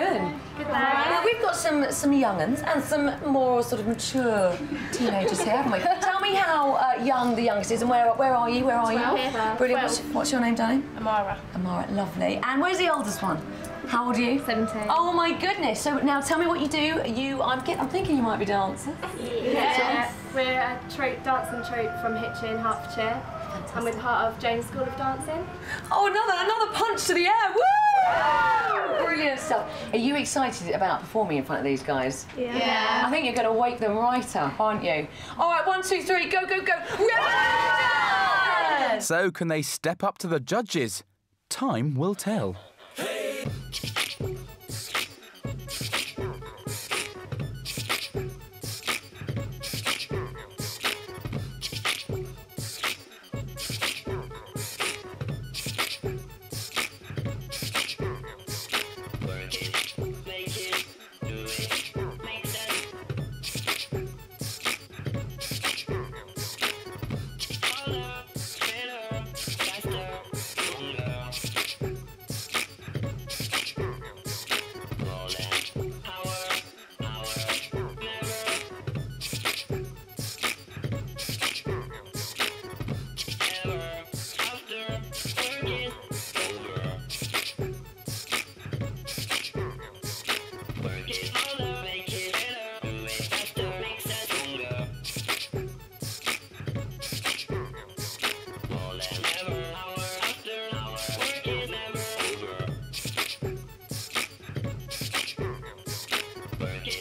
Good Now, we've got some some young'uns and some more sort of mature teenagers here, haven't we? Tell me how uh, young the youngest is and where where are you? Where are you? Twelve. Brilliant. What's, what's your name, darling? Amara. Amara, lovely. And where's the oldest one? How old are you? 17. Oh my goodness. So now tell me what you do. You, I'm, get, I'm thinking you might be dancing. Yeah, we're a troupe, dancing troupe from Hitchin, Hertfordshire. And we're part of James School of Dancing. Oh, another another punch to the air. Woo! Brilliant stuff. Are you excited about performing in front of these guys? Yeah. I think you're going to wake them right up, aren't you? All right, one, two, three, go, go, go. Revolution! So, can they step up to the judges? Time will tell.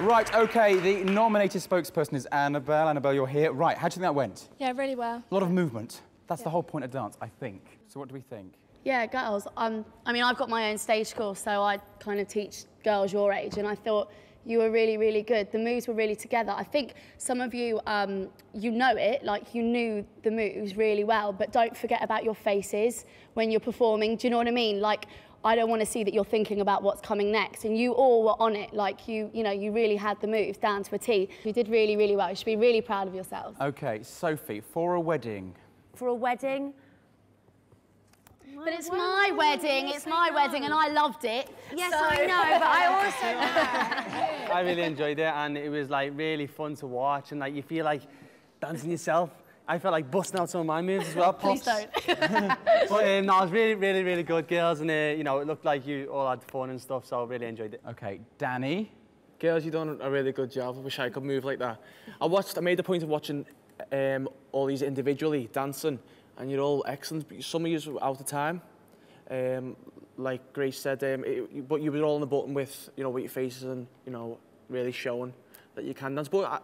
Look at that! Right, okay, the nominated spokesperson is Annabelle. Annabelle, you're here. Right, how do you think that went? Yeah, really well. A lot of movement. That's the whole point of dance, I think. So what do we think? Yeah, girls. Um, I mean, I've got my own stage course, so I kind of teach girls your age, and I thought you were really, really good. The moves were really together. I think some of you, um, you know it, like you knew the moves really well, but don't forget about your faces when you're performing. Do you know what I mean? Like, I don't want to see that you're thinking about what's coming next. And you all were on it. Like, you, you know, you really had the moves down to a T. You did really, really well. You should be really proud of yourselves. Okay, Sophie, for a wedding. For a wedding, but it's my wedding, it's my wedding, and I loved it. Yes, so- I know, but I also I really enjoyed it and it was like really fun to watch and like you feel like dancing yourself. I felt like busting out some of my moves as well. Please pops. don't. But um, no, it was really, really, really good, girls, and uh, you know it looked like you all had fun and stuff, so I really enjoyed it. Okay, Danny. Girls, you've done a really good job. I wish I could move like that. I watched. I made the point of watching um, all these individually dancing, and you're all excellent. But some of you are out of time. Um, like Grace said, um, it, but you were all on the button with you know with your faces and you know really showing that you can dance. But I,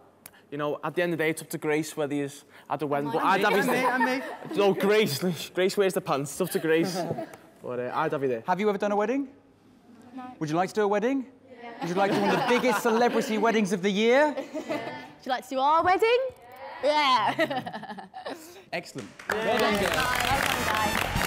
you know, at the end of the day, it's up to Grace whether he's had a win. But I'd have his No, Grace. Grace wears the pants. It's up to Grace. but uh, I'd have you there. Have you ever done a wedding? No. Would you like to do a wedding? Yeah. Would you like to do one of the biggest celebrity weddings of the year? Would you like to do our wedding? Yeah. Excellent. Well done, guys.